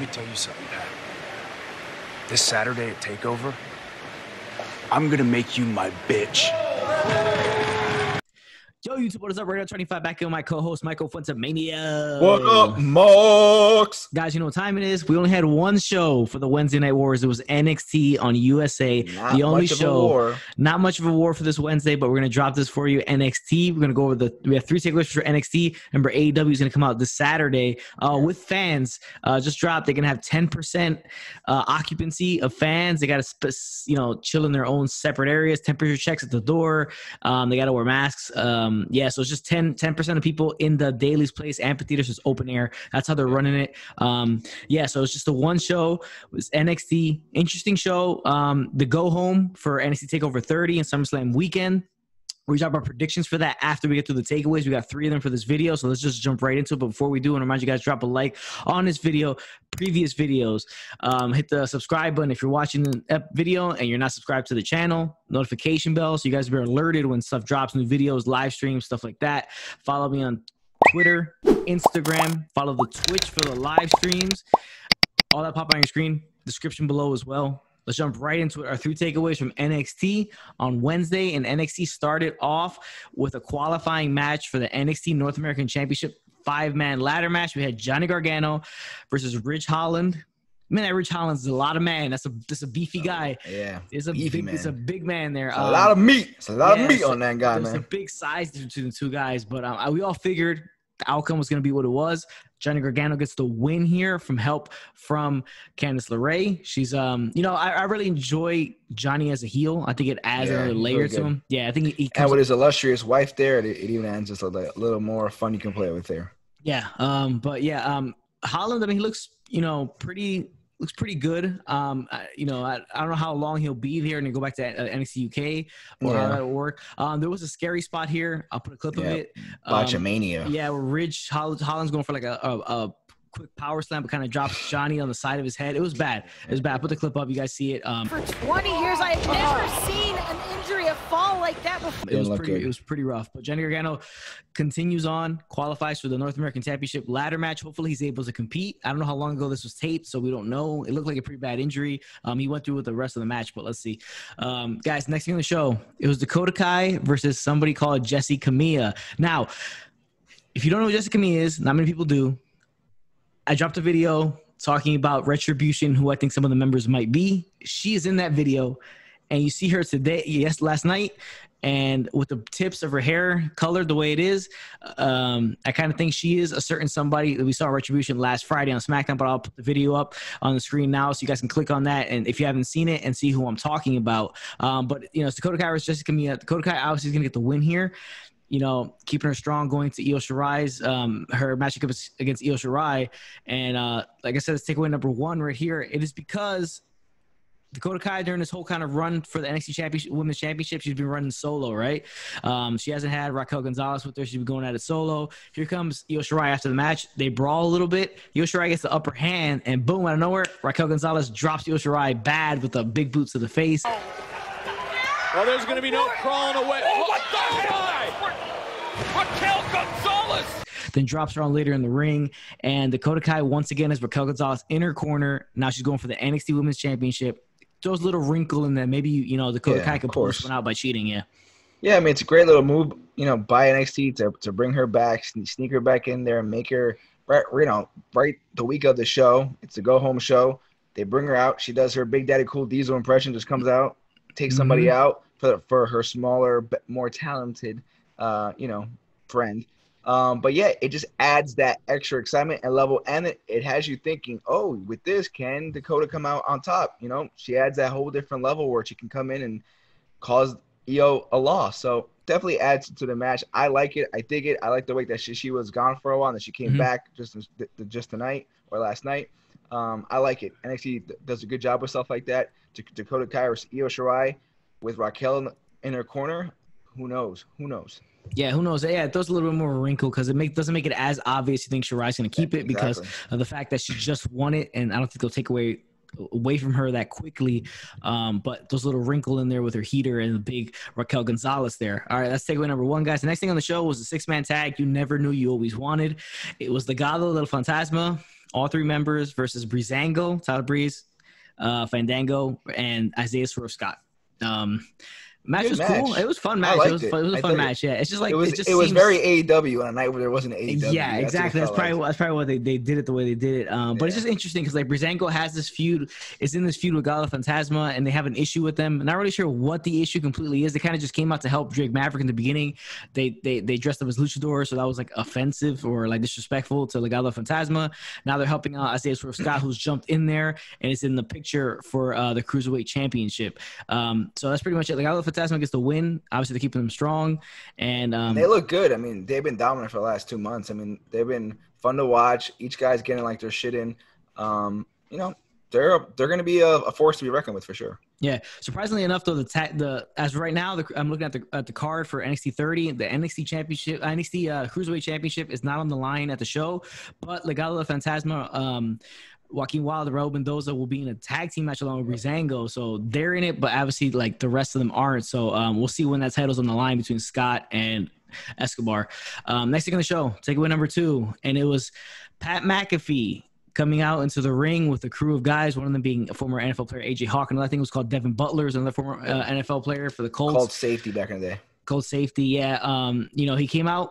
Let me tell you something, Pat. This Saturday at Takeover, I'm gonna make you my bitch. Yo, YouTube, what is up? Radio 25 back here with my co-host Michael Fontamania. What up, Mox? Guys, you know what time it is? We only had one show for the Wednesday Night Wars. It was NXT on USA. Not the only much of a show. war. Not much of a war for this Wednesday, but we're gonna drop this for you. NXT. We're gonna go over the. We have three takeaways for NXT. Remember, AEW is gonna come out this Saturday uh, with fans. Uh, just dropped. They're gonna have 10% uh, occupancy of fans. They gotta, sp- you know, chill in their own separate areas. Temperature checks at the door. Um, they gotta wear masks. Um, yeah, so it's just 10 percent of people in the Daly's Place amphitheater. So it's open air. That's how they're running it. Um, yeah, so it's just a one show. It was NXT. Interesting show. Um, the go home for NXT Takeover 30 and SummerSlam weekend. We talk about predictions for that after we get through the takeaways. We got three of them for this video, so let's just jump right into it. But before we do, and remind you guys, drop a like on this video, previous videos. Um, hit the subscribe button if you're watching the video and you're not subscribed to the channel. Notification bell so you guys are alerted when stuff drops, new videos, live streams, stuff like that. Follow me on Twitter, Instagram. Follow the Twitch for the live streams. All that pop on your screen. Description below as well. Let's jump right into it. Our three takeaways from NXT on Wednesday. And NXT started off with a qualifying match for the NXT North American Championship five man ladder match. We had Johnny Gargano versus Ridge Holland. Man, that Ridge Holland's a lot of man. That's a that's a beefy guy. Yeah. It's a Beefy big, it's a man. big man there. It's a Um, lot of meat. It's a lot yeah, of meat on that guy, there's a big size difference between the two guys, but um, we all figured the outcome was going to be what it was. Johnny Gargano gets the win here from help from Candice LeRae. She's, um, you know, I, I really enjoy Johnny as a heel. I think it adds Yeah, another layer really to him. Yeah, I think he, he And with his illustrious wife there, it, it even adds just a li- little more fun you can play with there. Yeah, um, but yeah, um, Holland. I mean, he looks, you know, pretty looks pretty good. Um, I, you know, I, I don't know how long he'll be there and then go back to uh, NXT UK or how that'll work. Um, there was a scary spot here. I'll put a clip of Yeah, it. Um, Botchamania. yeah, where Ridge Holl- Holland's going for like a, a, a quick power slam, but kind of drops Johnny on the side of his head. It was bad. It was bad. Put the clip up. You guys see it. Um, For 20 years, I have never seen an injury, a fall like that before. it was pretty. good. It was pretty rough. But Johnny Gargano continues on, qualifies for the North American Championship ladder match. Hopefully, he's able to compete. I don't know how long ago this was taped, so we don't know. It looked like a pretty bad injury. Um, he went through with the rest of the match, but let's see. Um, guys, next thing on the show, it was Dakota Kai versus somebody called Jessi Kamea. Now, if you don't know who Jessi Kamea is, not many people do. I dropped a video talking about Retribution, who I think some of the members might be. She is in that video, and you see her today, yes, last night, and with the tips of her hair colored the way it is, um, I kind of think she is a certain somebody that we saw Retribution last Friday on SmackDown. But I'll put the video up on the screen now, so you guys can click on that, and if you haven't seen it, and see who I'm talking about. Um, but you know, it's Dakota Kai versus Jessi Kamea. Dakota Kai obviously is gonna get the win here you know, keeping her strong going to Io Shirai's um, her match against against Io Shirai, and uh, like I said, it's takeaway number one right here. It is because Dakota Kai during this whole kind of run for the NXT Championship, Women's Championship, she's been running solo, right? Um, she hasn't had Raquel Gonzalez with her. She's been going at it solo. Here comes Io Shirai after the match. They brawl a little bit. Io Shirai gets the upper hand, and boom, out of nowhere, Raquel Gonzalez drops Io Shirai bad with the big boots to the face. Well, there's going to be no crawling away. Oh, what the hell? Raquel Gonzalez. then drops her on later in the ring. And Dakota Kai once again is Raquel Gonzalez in her corner. Now she's going for the NXT Women's Championship. Throws a little wrinkle in there. Maybe you know Dakota Yeah, Kai could pull this one out by cheating. Yeah, Yeah, I mean, it's a great little move, you know, by NXT to, to bring her back, sneak her back in there, and make her, right, you know, right the week of the show. It's a go home show. They bring her out. She does her Big Daddy Cool Diesel impression, just comes out, takes somebody Mhm. out for, for her smaller, more talented, uh, you know, friend. Um, but yeah, it just adds that extra excitement and level, and it, it has you thinking, oh, with this, can Dakota come out on top? You know, she adds that whole different level where she can come in and cause Io a loss. So definitely adds to the match. I like it. I dig it. I like the way that she, she was gone for a while and then she came Mhm. back just just tonight or last night. Um, I like it. NXT does a good job with stuff like that. Dak- Dakota Kai or Io Shirai with Raquel in, in her corner. Who knows? Who knows? Yeah. Who knows? Yeah, it throws a little bit more wrinkle because it make, doesn't make it as obvious. You think Shirai's going to keep it because of the fact that she just won it, and I don't think they'll take away away from her that quickly. Um, but those little wrinkle in there with her heater and the big Raquel Gonzalez there. All right, that's takeaway number one, guys. The next thing on the show was a six man tag you never knew you always wanted. It was the Legado del Fantasma all three members versus Breezango, Tyler Breeze, uh, Fandango, and Isaiah Swerve Scott. Um, match was match. cool. It was a fun match. It was, it. fun- it was a fun dug it. match. Yeah, it's just like it was just it, was seems- very AEW on a night where there wasn't AEW. yeah, That's exactly. That's probably like. that's probably why they, they did it the way they did it. Um, but it's just interesting because like Breezango has this feud, It's in this feud with Gala Fantasma, and they have an issue with them. Not really sure what the issue completely is. They kind of just came out to help Drake Maverick in the beginning. They they they dressed up as luchadors, so that was like offensive or like disrespectful to Legado Fantasma. Now they're helping out Isaiah Swerve Scott, who's jumped in there and is in the picture for uh, the Cruiserweight Championship. Um, so that's pretty much it. Legado Fantasma gets the win. Obviously, they're keeping them strong, and um, they look good. I mean, they've been dominant for the last two months. I mean, they've been fun to watch. Each guy's getting like their shit in. Um, you know, they're they're going to be a, a force to be reckoned with for sure. Yeah, surprisingly enough, though the ta- the as of right now, the, I'm looking at the at the card for NXT 30. The NXT Championship, NXT uh, Cruiserweight Championship is not on the line at the show, but Legado del Fantasma, um, Joaquin Wilder, Raul Mendoza will be in a tag team match along with Breezango, so they're in it, but obviously like the rest of them aren't. So um, we'll see when that title's on the line between Scott and Escobar. Um, next thing on the show, takeaway number two, and it was Pat McAfee coming out into the ring with a crew of guys, one of them being a former NFL player, AJ Hawk. Another thing was called Devin Butler, is another former uh, NFL player for the Colts. Called safety back in the day. Cold safety, yeah. Um, you know, he came out,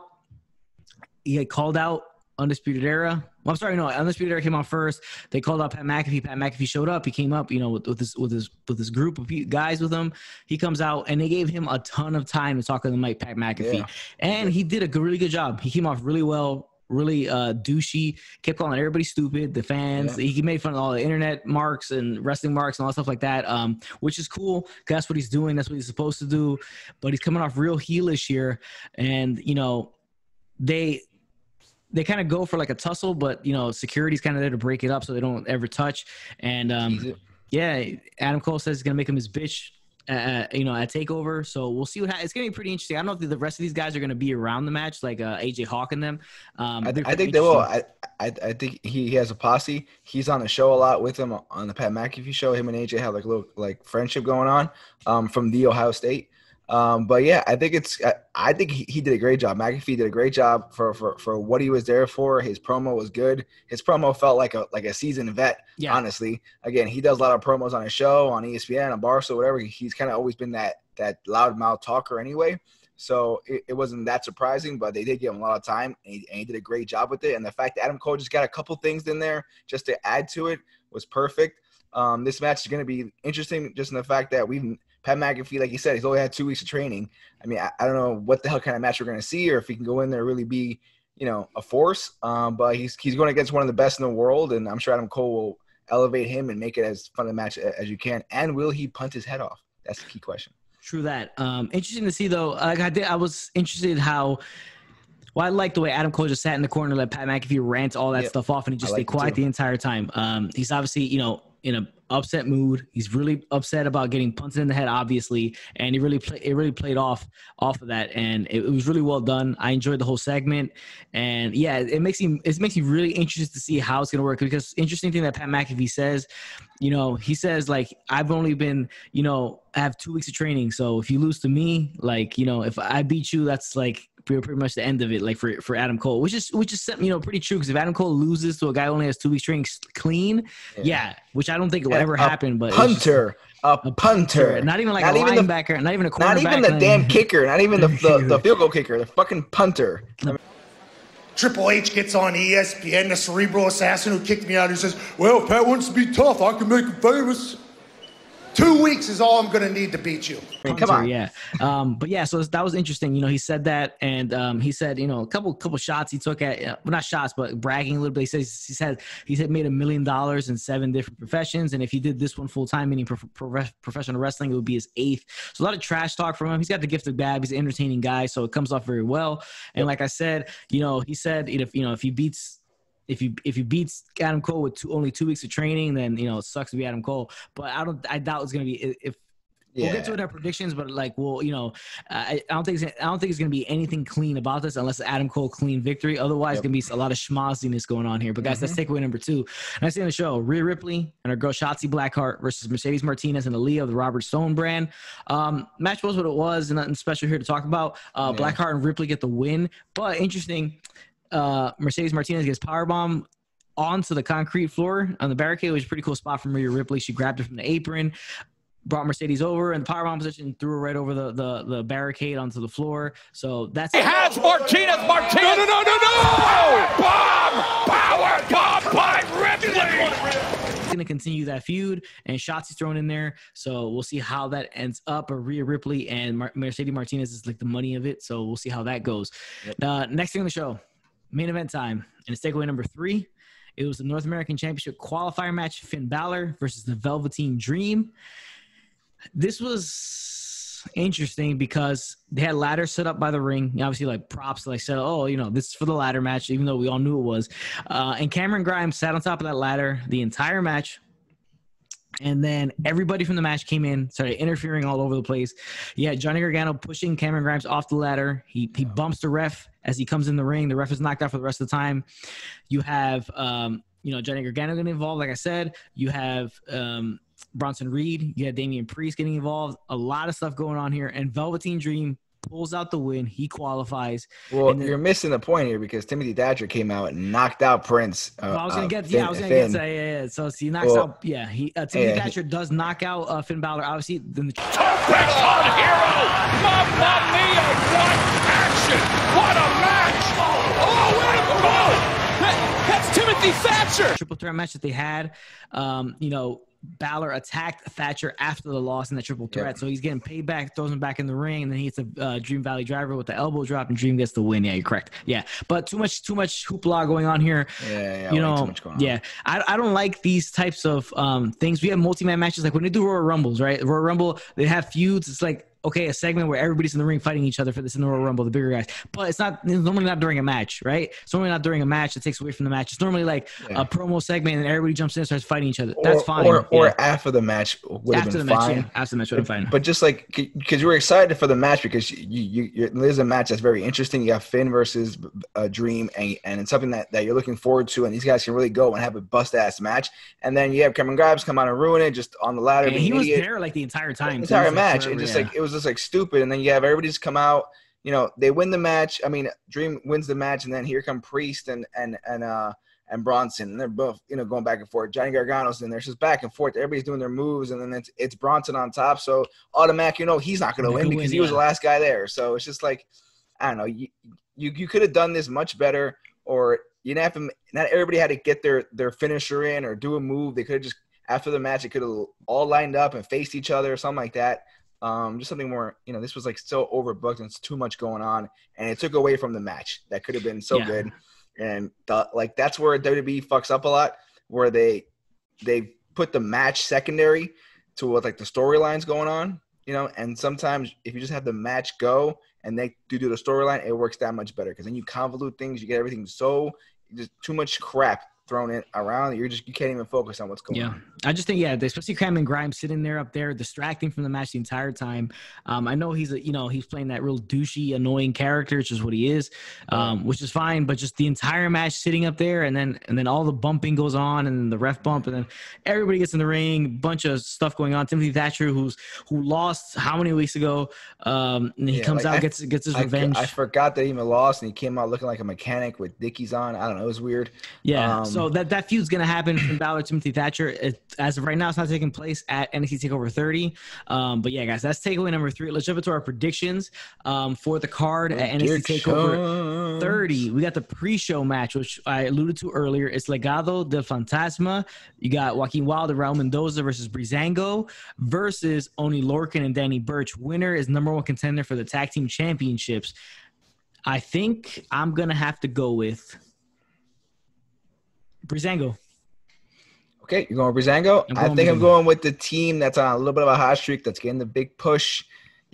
he had called out Undisputed Era. Well, I'm sorry, no, Undisputed Era came out first. They called out Pat McAfee. Pat McAfee showed up. He came up, you know, with, with his with his with his group of guys with him. He comes out and they gave him a ton of time to talk to the mic, Pat McAfee, Yeah. and he did a really good job. He came off really well. Really uh, douchey, kept calling everybody stupid. The fans, Yeah. he made fun of all the internet marks and wrestling marks and all that stuff like that. Um, which is cool. That's what he's doing. That's what he's supposed to do but he's coming off real heelish here, and you know, they they kind of go for like a tussle, but you know, security's kind of there to break it up so they don't ever touch. And um, yeah, Adam Cole says he's gonna make him his bitch. Uh, you know, at Takeover, so we'll see what happens. It's gonna be pretty interesting. I don't know if the rest of these guys are gonna be around the match, like uh, AJ Hawk and them. Um, I, they're I think they will. I, I I think he, he has a posse. He's on the show a lot with him on the Pat McAfee show. Him and AJ have like a little like friendship going on um, from the Ohio State. Um, but yeah, I think it's I, I think he, he did a great job. McAfee did a great job for, for for what he was there for. His promo was good. His promo felt like a like a seasoned vet. Yeah. Honestly, again, he does a lot of promos on his show on ESPN on Barstool, whatever. He's kind of always been that that loudmouth talker anyway. So it, it wasn't that surprising, but they did give him a lot of time, and he, and he did a great job with it. And the fact that Adam Cole just got a couple things in there just to add to it was perfect. Um, this match is going to be interesting, just in the fact that we've Pat McAfee, like you said, he's only had two weeks of training. I mean, I, I don't know what the hell kind of match we're going to see, or if he can go in there and really be, you know, a force. Um, but he's he's going against one of the best in the world, and I'm sure Adam Cole will elevate him and make it as fun a match as you can. And will he punt his head off? That's the key question. True that. Um, interesting to see though. Like I did, I was interested how. Well, I like the way Adam Cole just sat in the corner, let Pat McAfee rant all that Yep. stuff off, and he just I stayed like quiet the entire time. Um, he's obviously, you know, in a upset mood. He's really upset about getting punted in the head, obviously, and he really play, it really played off off of that, and it, it was really well done. I enjoyed the whole segment, and yeah, it makes me it makes me really interested to see how it's gonna work because interesting thing that Pat McAfee says, you know, he says like I've only been, you know, I have two weeks of training, so if you lose to me, like you know, if I beat you, that's like pretty pretty much the end of it, like for for Adam Cole, which is which is you know pretty true because if Adam Cole loses to a guy who only has two weeks training clean, yeah, which I don't think it will Yeah, ever a happen, but it's just- Punter, a punter, not even like Not a even the- linebacker, not even a not even the not damn kicker, not even the, the, the field goal kicker, the fucking punter. Triple H gets on E ESPN, the cerebral assassin who kicked me out. He says, Well, if Pat wants to be tough, I can make him famous. Two weeks is all I'm going to need to beat you. I come on. yeah. Um, but yeah, so that was interesting. You know, he said that, and um, he said, you know, a couple couple shots he took at, uh, well, not shots, but bragging a little bit. He says he said he said made a million dollars in seven different professions, and if he did this one full time, meaning prof- prof- professional wrestling, it would be his eighth. So a lot of trash talk from him. He's got the gift of gab. He's an entertaining guy, so it comes off very well. And like I said, you know, he said if you know if he beats if you if you beats Adam Cole with two, only two weeks of training, then you know it sucks to be Adam Cole. But I don't I doubt it's gonna be if we'll get to it in our predictions, but like we'll you know I, I don't think it's, I don't think it's gonna be anything clean about this unless Adam Cole clean victory. Otherwise, it's gonna be a lot of schmozziness going on here. But guys, that's takeaway number two. Next thing on the show: Rhea Ripley and her girl Shotzi Blackheart versus Mercedes Martinez and Aaliyah of the Robert Stone brand. Um, match was what it was, and nothing special here to talk about. Uh, Yeah. Blackheart and Ripley get the win, but interesting uh, Mercedes Martinez gets powerbomb onto the concrete floor on the barricade, which is a pretty cool spot from Rhea Ripley. She grabbed it from the apron, brought Mercedes over in the powerbomb position, threw her right over the, the, the barricade onto the floor. So that's He has Martinez. Martinez. No, no, no, no, no! Bomb! Power bomb by Ripley! going to continue that feud, and Shotzi's thrown in there. So we'll see how that ends up. Or Rhea Ripley and Mar- Mercedes Martinez is like the money of it. So we'll see how that goes. Uh, next thing on the show, main event time, and it's takeaway number three. It was the North American Championship qualifier match: Finn Balor versus the Velveteen Dream. This was interesting because they had ladders set up by the ring. Obviously, like props, like said, oh, you know, this is for the ladder match, even though we all knew it was. Uh, and Cameron Grimes sat on top of that ladder the entire match. And then everybody from the match came in, started interfering all over the place. Yeah, Johnny Gargano pushing Cameron Grimes off the ladder. He he bumps the ref as he comes in the ring. The ref is knocked out for the rest of the time. You have um, you know, Johnny Gargano getting involved, like I said. You have um Bronson Reed, you had Damian Priest getting involved. A lot of stuff going on here. And Velveteen Dream pulls out the win. He qualifies. Well, then- you're missing the point here because Timothy Thatcher came out and knocked out Prince. Uh, Well, I was gonna uh, get, Finn- yeah, I was gonna get Finn. to yeah, yeah. So he knocks Well, out, yeah. He uh, Timothy yeah, he- Thatcher does knock out uh, Finn Balor. Obviously, then the Big hero! Mamma mia! What action! What a match! Oh, wait! Oh! That- That's Timothy Thatcher! triple threat match that they had. Um, you know, Balor attacked Thatcher after the loss in the triple threat, Yeah. so he's getting paid back, throws him back in the ring, and then he hits a uh, Dream Valley driver with the elbow drop, and Dream gets the win. Yeah, you're correct. Yeah, but too much, too much hoopla going on here. Yeah, yeah, you know, much going on. yeah, I, I don't like these types of um things. We have multi-man matches like when they do Royal Rumbles, right? Royal Rumble, they have feuds. It's like okay, a segment where everybody's in the ring fighting each other for this in the Royal Rumble, the bigger guys. But it's not it's normally not during a match, right? It's normally not during a match. It takes away from the match. It's normally like Yeah. a promo segment and everybody jumps in and starts fighting each other. That's fine. Or, or yeah. after the match would have after the been match, fine. yeah. After the match would have been fine. But just like because you were excited for the match because you, you, there's a match that's very interesting. You have Finn versus uh, Dream, and, and it's something that, that you're looking forward to, and these guys can really go and have a bust ass match. And then you have Cameron Grimes come out and ruin it just on the ladder. And he an was there like the entire time. the entire match. forever, It just like it was just like stupid. And then you have everybody just come out. You know, they win the match. I mean, Dream wins the match, and then here come Priest and and and uh and Bronson, and they're both you know going back and forth. Johnny Gargano's in there, it's just back and forth. Everybody's doing their moves, and then it's it's Bronson on top. So automatic, you know, he's not going to win because win, he was the last guy there. So it's just like I don't know. You you, you could have done this much better, or you didn't have to. Not everybody had to get their their finisher in or do a move. They could have just after the match, it could have all lined up and faced each other or something like that. Um, just something more, you know, this was like so overbooked and it's too much going on, and it took away from the match that could have been so Yeah. good. And the, like that's where WWE fucks up a lot, where they they put the match secondary to what like the storylines going on, you know. And sometimes if you just have the match go and they do do the storyline, it works that much better because then you convolute things, you get everything so just too much crap thrown in around. You're just you can't even focus on what's going Yeah, on. I just think yeah, especially Cameron Grimes sitting there up there, distracting from the match the entire time. Um, I know he's a, you know he's playing that real douchey, annoying character, which is what he is, um, which is fine. But just the entire match sitting up there, and then and then all the bumping goes on, and then the ref bump, and then everybody gets in the ring, bunch of stuff going on. Timothy Thatcher, who's who lost how many weeks ago, um, and he Yeah, comes like, out I- gets gets his I, revenge. I forgot that he even lost, and he came out looking like a mechanic with Dickies on. I don't know. It was weird. Yeah, Um, so that, that feud's gonna happen from Balor Timothy Thatcher. It, as of right now, it's not taking place at NXT Takeover 30. Um, but yeah, guys, that's takeaway number three. Let's jump into our predictions um, for the card at NXT Takeover 30. We got the pre-show match, which I alluded to earlier. It's Legado del Fantasma. You got Joaquin Wilde and Raul Mendoza versus Breezango versus Oni Lorcan and Danny Burch. Winner is number one contender for the tag team championships. I think I'm gonna have to go with Breezango. Okay, you're going with Breezango. I think I'm going with the team that's on a little bit of a hot streak, that's getting the big push.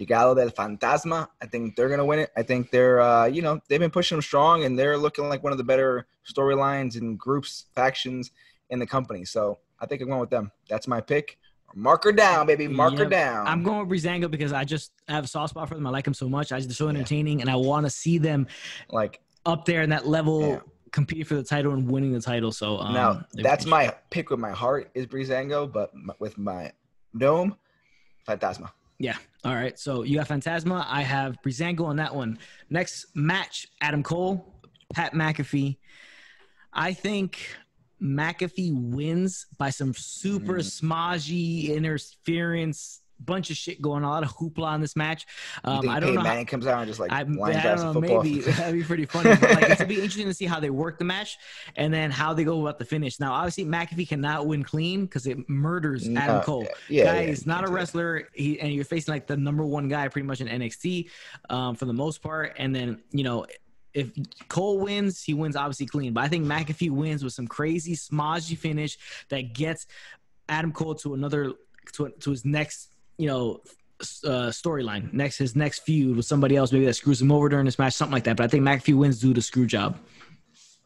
Gallo del Fantasma. I think they're gonna win it. I think they're, uh, you know, they've been pushing them strong, and they're looking like one of the better storylines and groups, factions in the company. So I think I'm going with them. That's my pick. Mark her down, baby. Mark her down. I'm going with Breezango because I just have a soft spot for them. I like them so much. I just they're so entertaining, and I want to see them like up there in that level, Yeah. Competing for the title and winning the title. So um, now, that's my pick with my heart is Breezango, but with my dome, Fantasma. Yeah. All right. So you got Fantasma. I have Breezango on that one. Next match, Adam Cole, Pat McAfee. I think McAfee wins by some super smodgy interference, bunch of shit going on, a lot of hoopla in this match. Um, I don't Peyton know. how- Manning comes out and just like I, I don't know, maybe that'd be pretty funny. But like, it'd be interesting to see how they work the match and then how they go about the finish. Now, obviously, McAfee cannot win clean because it murders No, Adam Cole. yeah, guy yeah, is not a wrestler. He and you're facing like the number one guy pretty much in NXT um, for the most part. And then you know. If Cole wins, he wins obviously clean. But I think McAfee wins with some crazy smodgy finish that gets Adam Cole to another to, to his next, you know, uh, storyline, next his next feud with somebody else, maybe that screws him over during this match, something like that. But I think McAfee wins due to screw job.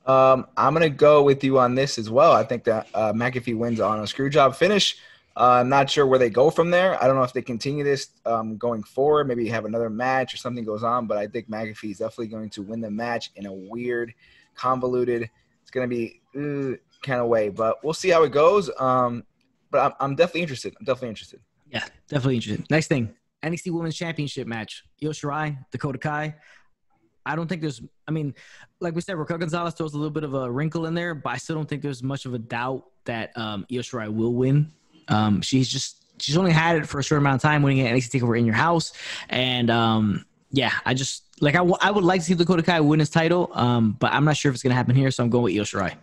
Um, I'm gonna go with you on this as well. I think that uh, McAfee wins on a screw job finish. Uh, I'm not sure where they go from there. I don't know if they continue this um, going forward. Maybe have another match or something goes on. But I think McAfee is definitely going to win the match in a weird, convoluted. It's gonna be uh, kind of way, but we'll see how it goes. Um, but I'm, I'm definitely interested. I'm definitely interested. Yeah, definitely interesting. Next thing, NXT Women's Championship match: Io Shirai, Dakota Kai. I don't think there's. I mean, like we said, Raquel Gonzalez throws a little bit of a wrinkle in there, but I still don't think there's much of a doubt that um, Io Shirai will win. Um, she's just she's only had it for a short amount of time, winning at NXT Takeover in your house, and um, yeah, I just like I, w- I would like to see Dakota Kai win his title, um, but I'm not sure if it's gonna happen here, so I'm going with Io Shirai.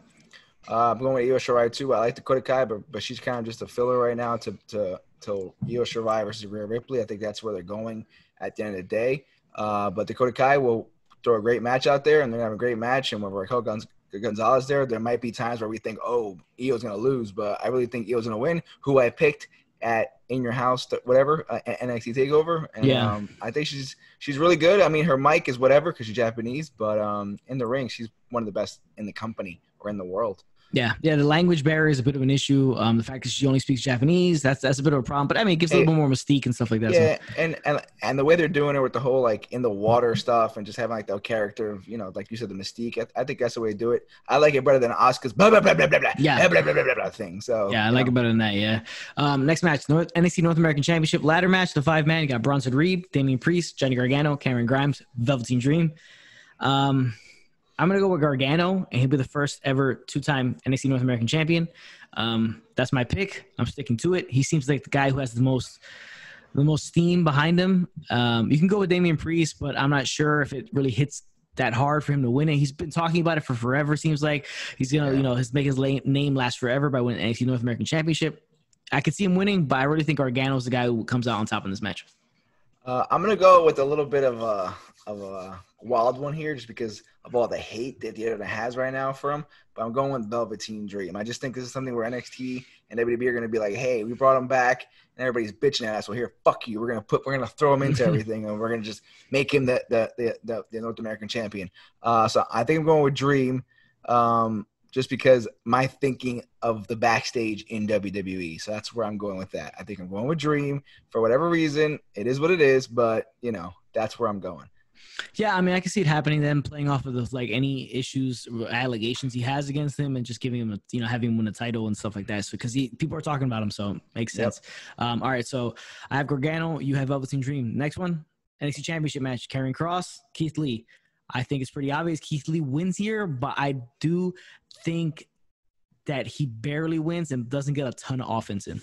Uh, I'm going with Io Shirai too. I like Dakota Kai, but but she's kind of just a filler right now to to to Io Shirai versus Rhea Ripley. I think that's where they're going at the end of the day. Uh, but Dakota Kai will throw a great match out there, and they're gonna have a great match. And with Raquel Gonz- Gonzalez there, there might be times where we think, oh, Io's gonna lose, but I really think Io's gonna win. Who I picked at in your house, whatever uh, NXT Takeover, and Yeah. um, I think she's she's really good. I mean, her mic is whatever because she's Japanese, but um, in the ring, she's one of the best in the company or in the world. Yeah, yeah. The language barrier is a bit of an issue. Um, the fact that she only speaks Japanese, that's that's a bit of a problem. But I mean, it gives a little bit more mystique and stuff like that. so- Yeah, and, and and the way they're doing it with the whole like in the water stuff and just having like the character of you know like you said the mystique. I, I think that's the way to do it. I like it better than Oscar's blah blah blah blah blah blah Yeah. blah blah blah blah, blah thing. So Yeah, I like know. it better than that. Yeah. Um, next match, North, NXT North American Championship ladder match. The five man. You got Bronson Reed, Damian Priest, Johnny Gargano, Cameron Grimes, Velveteen Dream. Um, I'm gonna go with Gargano, and he'll be the first ever two time NXT North American champion. Um, that's my pick. I'm sticking to it. He seems like the guy who has the most the most steam behind him. Um, you can go with Damian Priest, but I'm not sure if it really hits that hard for him to win it. He's been talking about it for forever. Seems like he's gonna, you know, his make his name last forever by winning NXT North American Championship. I could see him winning, but I really think Gargano's the guy who comes out on top in this match. Uh, I'm gonna go with a little bit of a of a wild one here, just because of all the hate that the internet has right now for him. But I'm going with Velveteen Dream. I just think this is something where NXT and WWE are gonna be like, "Hey, we brought him back," and everybody's bitching at us. Well, here, fuck you. We're gonna put, we're gonna throw him into everything, and we're gonna just make him the the the, the, the North American champion. Uh, so I think I'm going with Dream. Um, just because my thinking of the backstage in WWE. So that's where I'm going with that. I think I'm going with Dream for whatever reason. It is what it is, but you know, that's where I'm going. Yeah, I mean, I can see it happening. Then playing off of those like any issues, or allegations he has against him, and just giving him, a, you know, having him win a title and stuff like that. So because he people are talking about him, so it makes Yep. sense. Um, all right, so I have Gargano, you have Velveteen Dream. Next one, NXT Championship match: Karrion Kross, Keith Lee. I think it's pretty obvious Keith Lee wins here, but I do think that he barely wins and doesn't get a ton of offense in.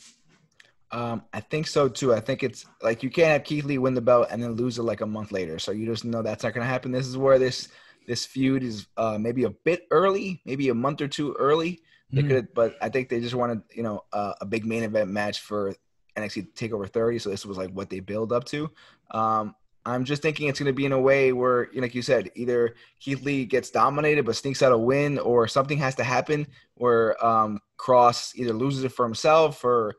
Um, I think so too. I think it's like you can't have Keith Lee win the belt and then lose it like a month later. So you just know that's not going to happen. This is where this this feud is uh, maybe a bit early, maybe a month or two early. They Mhm. could, but I think they just wanted you know uh, a big main event match for NXT Takeover 30. So this was like what they build up to. Um, I'm just thinking it's going to be in a way where, you know, like you said, either Keith Lee gets dominated but sneaks out a win, or something has to happen where um, Kross either loses it for himself or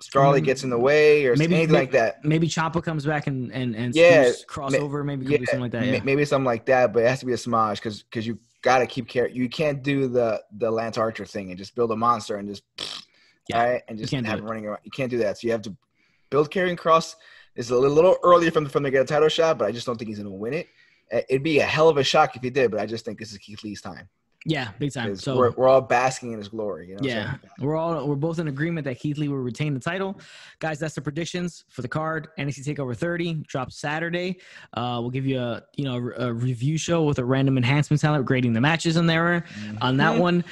Scarlett gets in the way or Maybe- anything maybe- like that. Maybe Ciampa comes back and and and Yeah, crossover. Maybe be something like that. Yeah. maybe something like that, but it has to be a smudge because because you got to keep care. You can't do the the Lance Archer thing and just build a monster and just Yeah, right and just can't have him running around. You can't do that. So you have to build Karrion Kross. It's a little, little earlier from the, from to get a title shot, but I just don't think he's going to win it. Uh, It'd be a hell of a shock if he did, but I just think this is Keith Lee's time. Yeah, big time. So we're, we're all basking in his glory. You know Yeah, we're all we're both in agreement that Keith Lee will retain the title, guys. That's the predictions for the card. NXT Takeover 30 drops Saturday. Uh, we'll give you a you know a, a review show with a random enhancement talent grading the matches in there. On that one,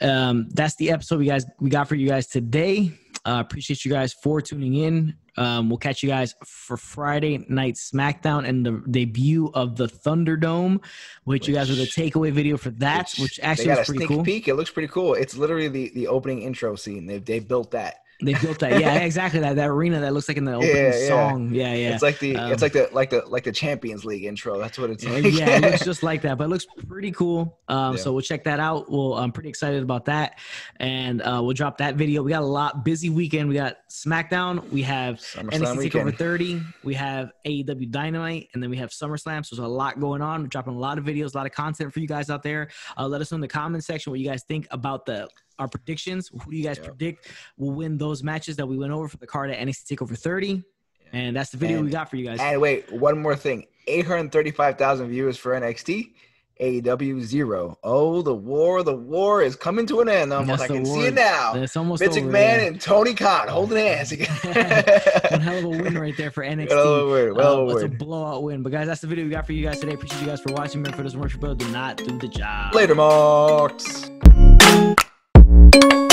um, that's the episode we guys we got for you guys today. Uh, appreciate you guys for tuning in. Um, we'll catch you guys for Friday night SmackDown and the debut of the Thunderdome, which, you guys with a takeaway video for that, which, actually they got a pretty sneak cool. peek. It looks pretty cool. It's literally the, the opening intro scene. They they built that. They built that, yeah, exactly that that arena that looks like in the opening Yeah, yeah. song, yeah, yeah. It's like the Um, it's like the like the like the Champions League intro. That's what it's yeah, like. yeah, it looks just like that, but it looks pretty cool. Um, Yeah. so we'll check that out. We'll, I'm pretty excited about that, and uh, we'll drop that video. We got a lot busy weekend. We got SmackDown. We have SummerSlam NXT Takeover weekend. 30. We have AEW Dynamite, and then we have SummerSlam. So there's a lot going on. We're dropping a lot of videos, a lot of content for you guys out there. Uh, let us know in the comment section what you guys think about the our predictions. Who do you guys Yep. predict will win those matches that we went over for the card at NXT Takeover 30? And that's the video we got for you guys. And wait, one more thing. 835,000 viewers for NXT. AEW zero. Oh, the war, the war is coming to an end. Almost, That's I can see it now. It's almost Vince McMahon yeah. and Tony Khan holding hands One hell of a win right there for NXT. Well win, well um, it's a blowout win. But guys, that's the video we got for you guys today. Appreciate you guys for watching. Remember, for this worship, do not do the job. Later, Marks. you